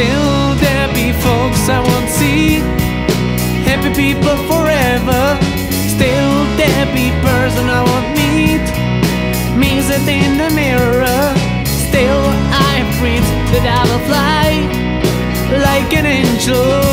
Still there be folks I won't see. Happy people forever. Still there be person I won't meet. Me it in the mirror. Still I've that the will fly Like an angel.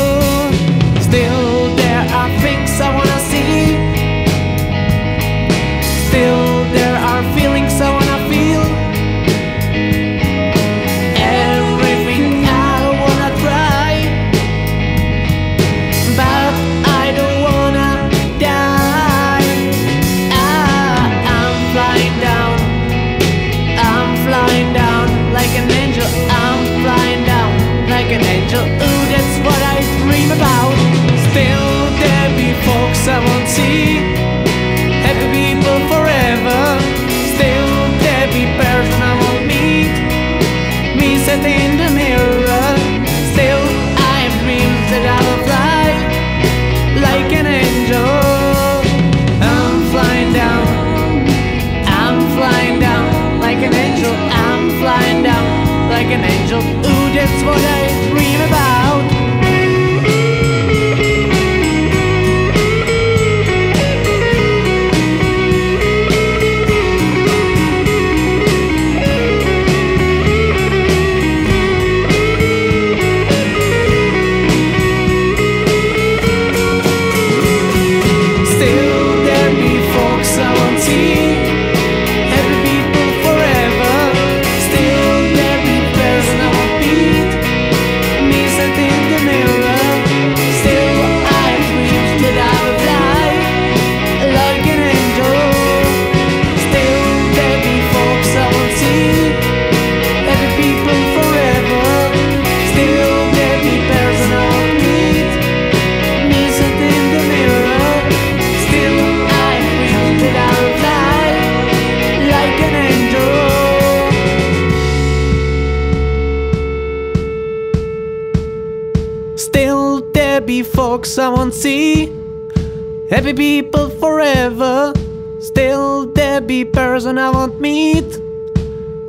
forever. Still there be person I won't meet.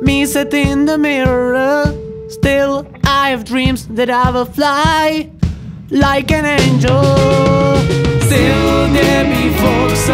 Me set in the mirror. Still I have dreams that I will fly Like an angel. Still there be folks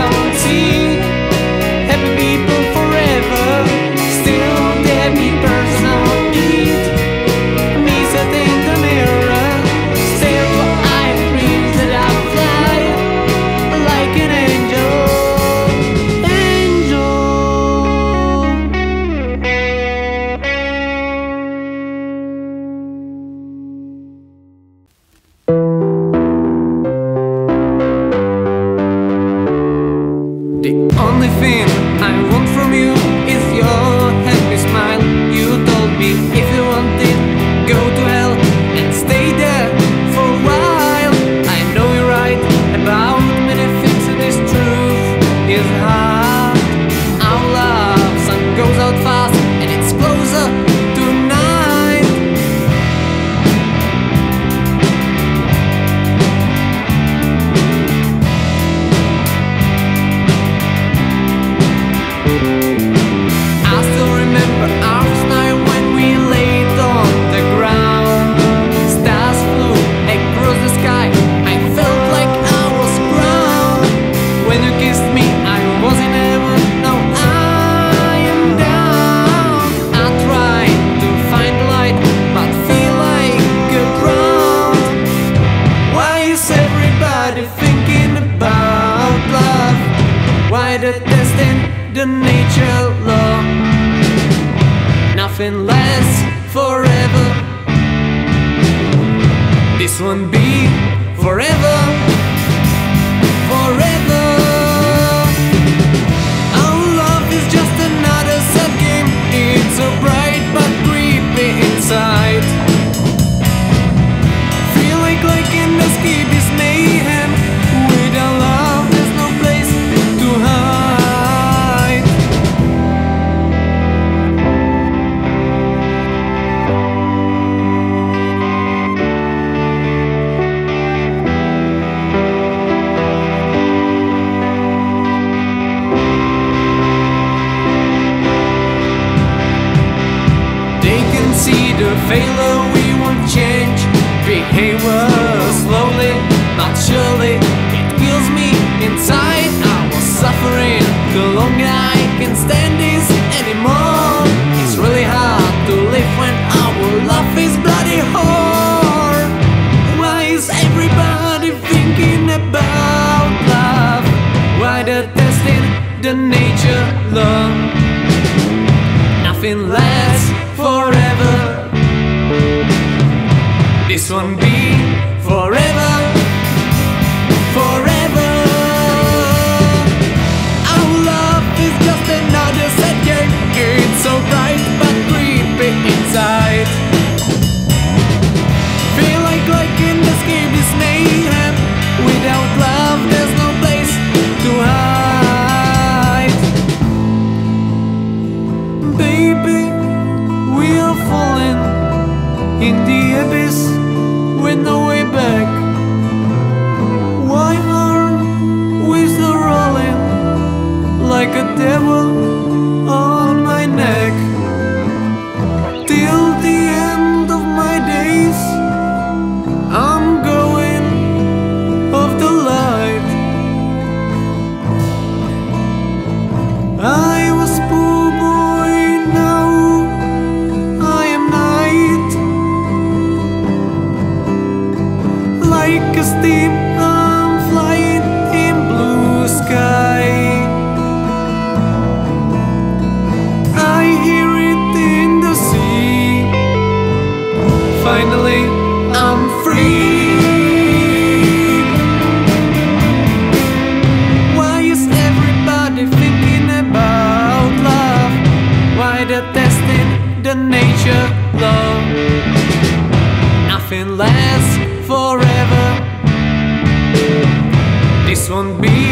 fail. this one be forever? Forever. Our love is just another sad game. It's so bright but creepy inside. don't be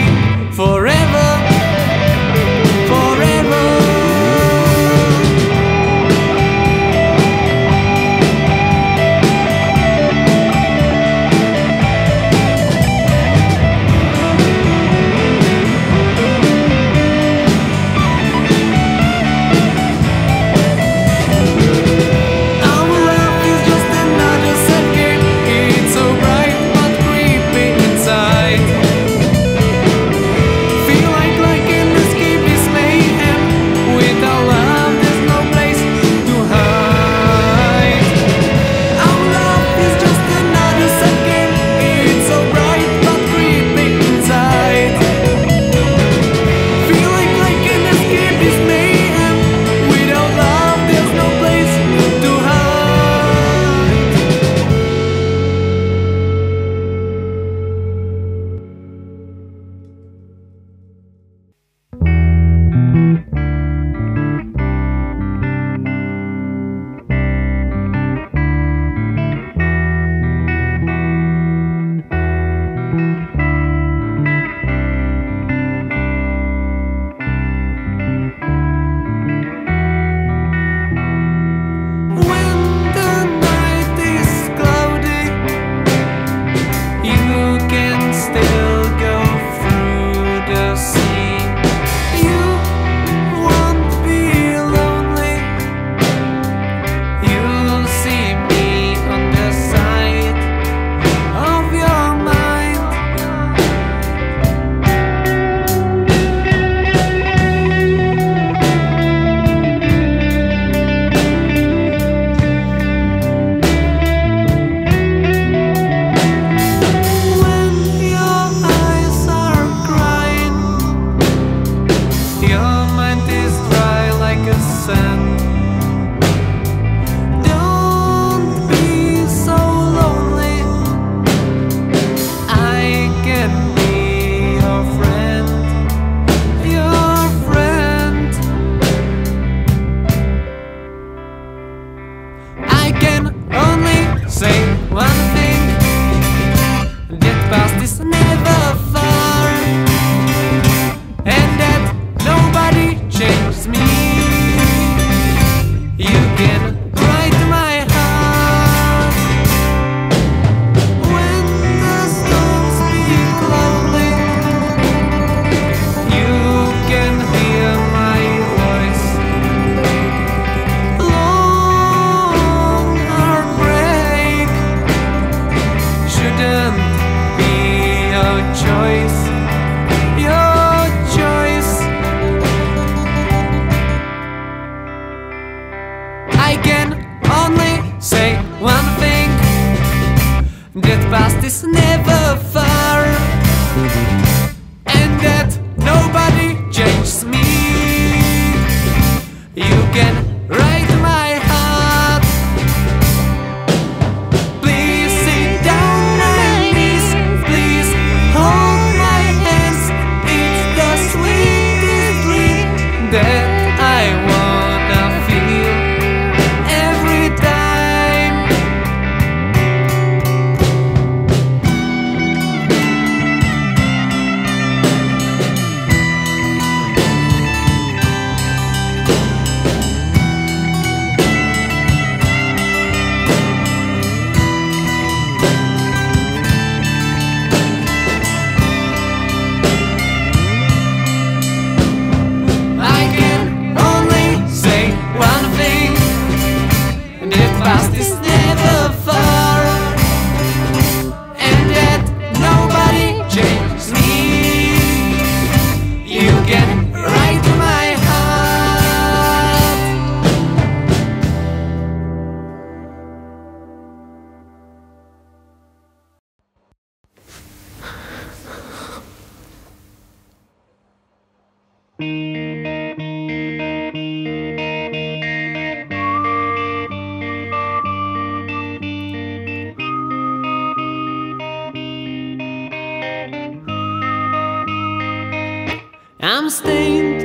I'm stained.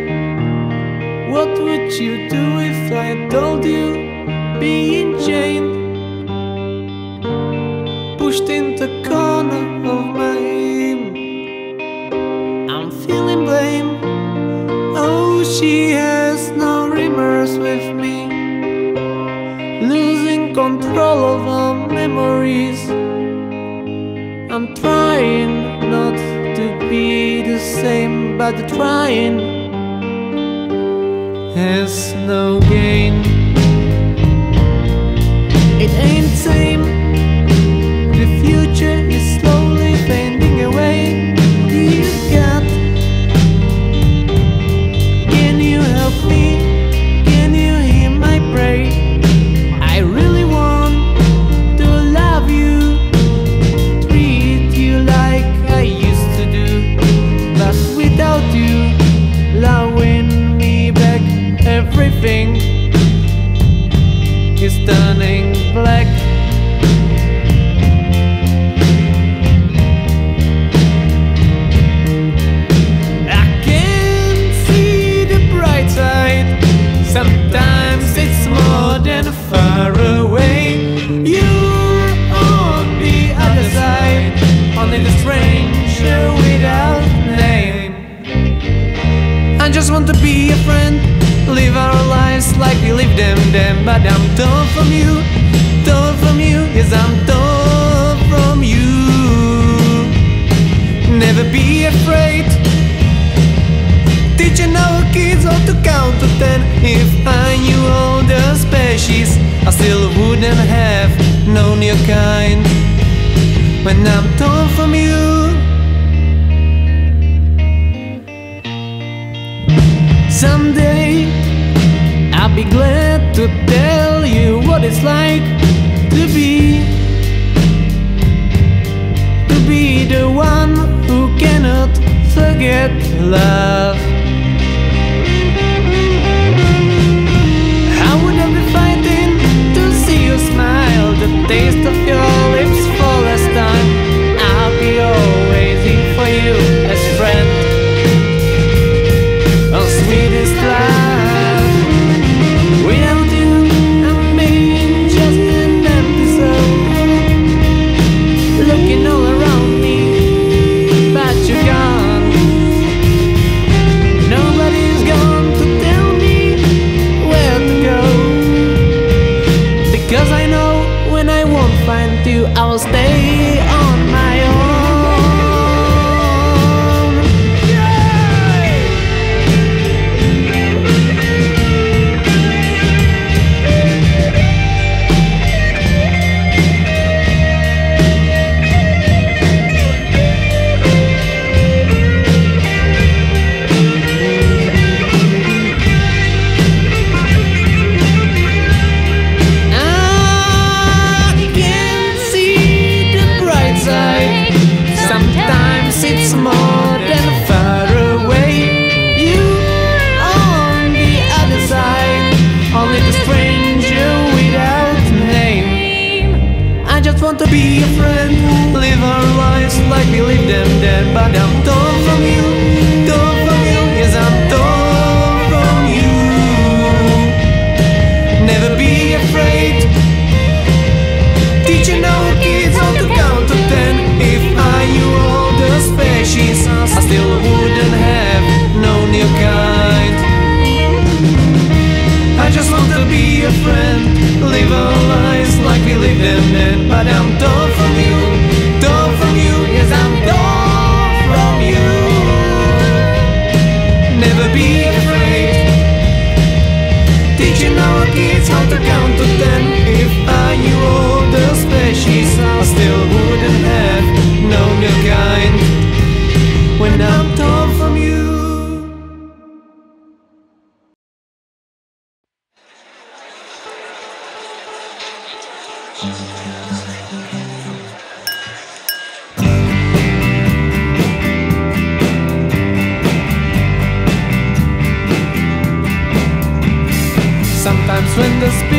What would you do if I told you being chained? Pushed into stunning. love. Be a Sometimes when the spirit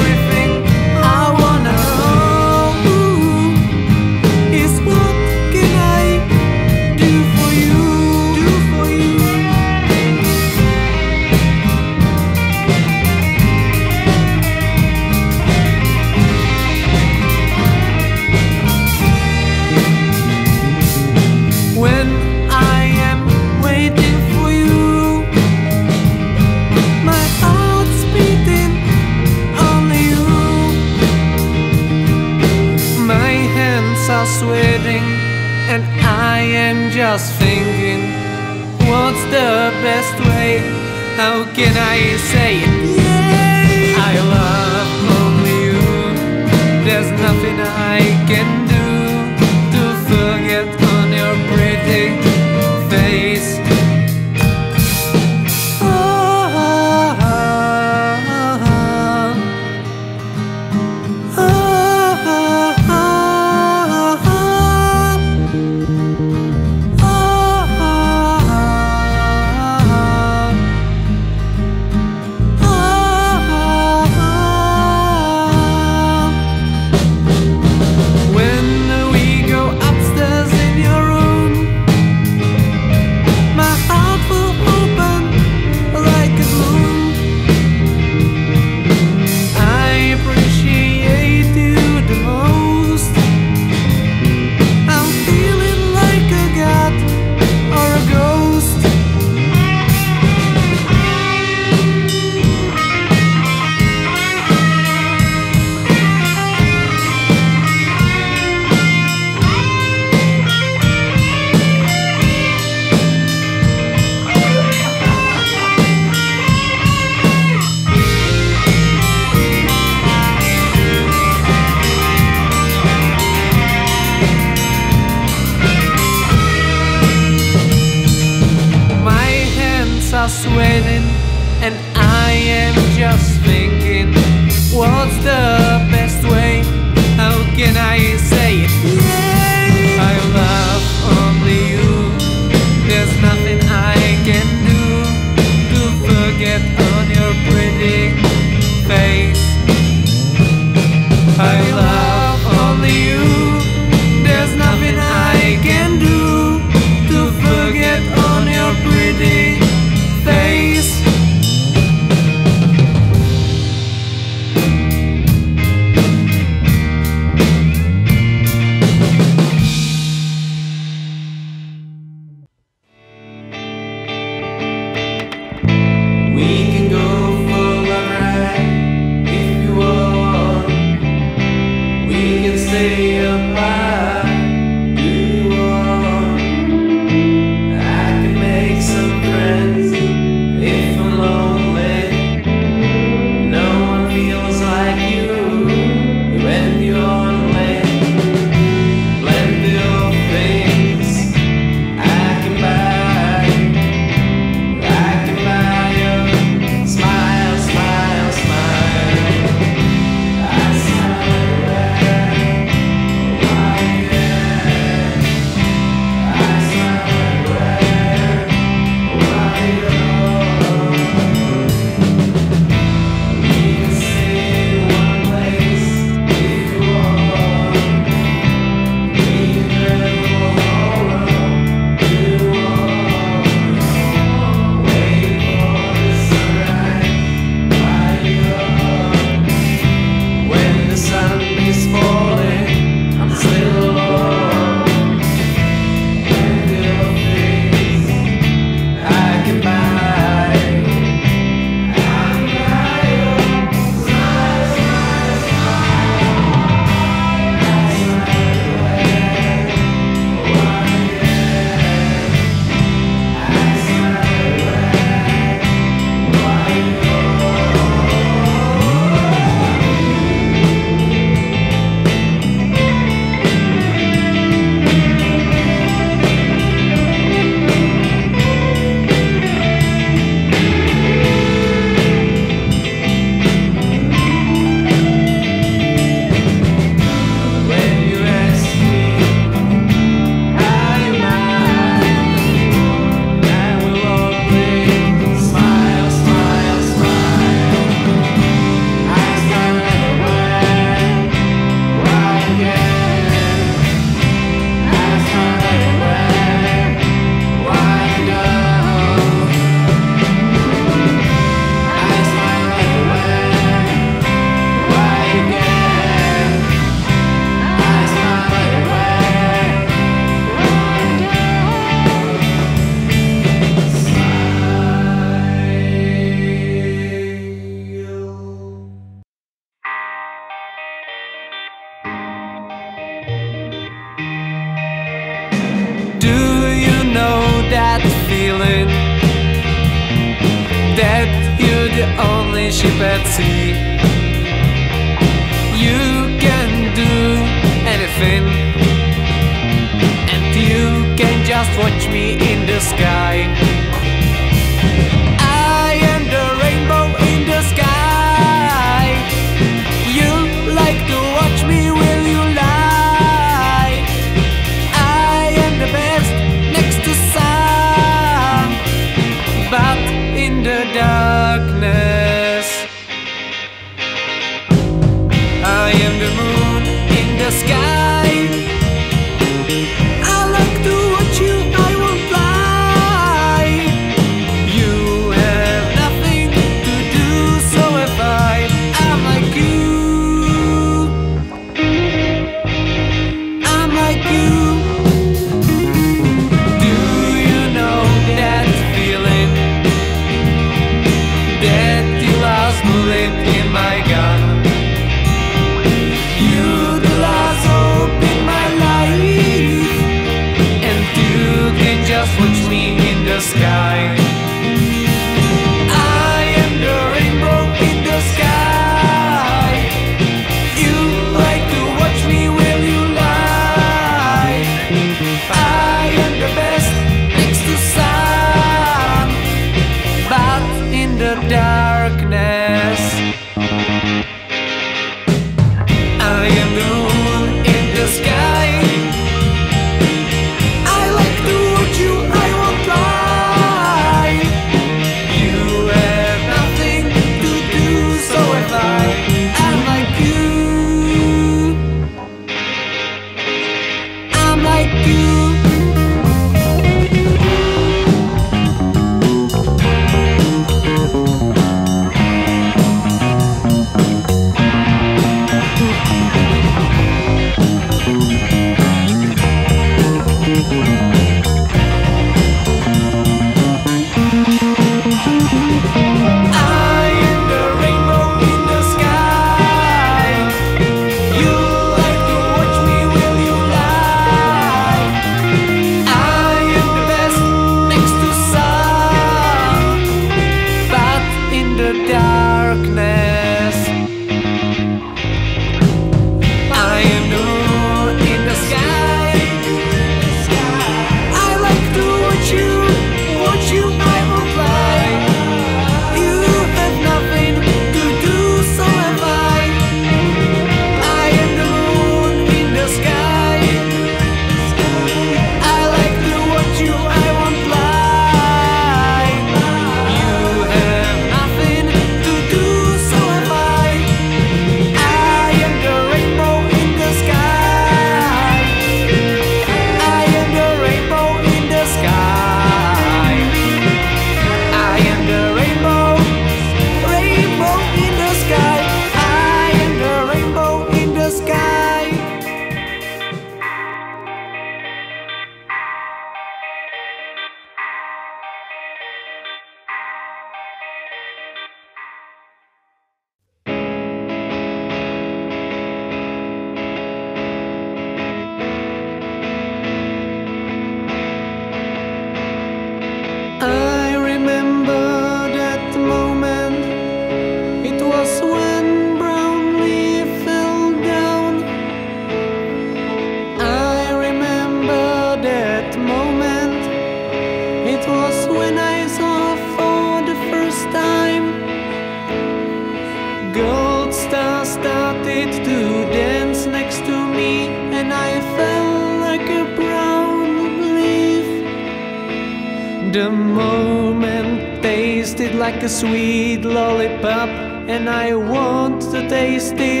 sweet lollipop, and I want to taste it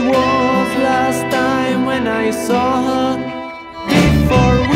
was last time when I saw her. Before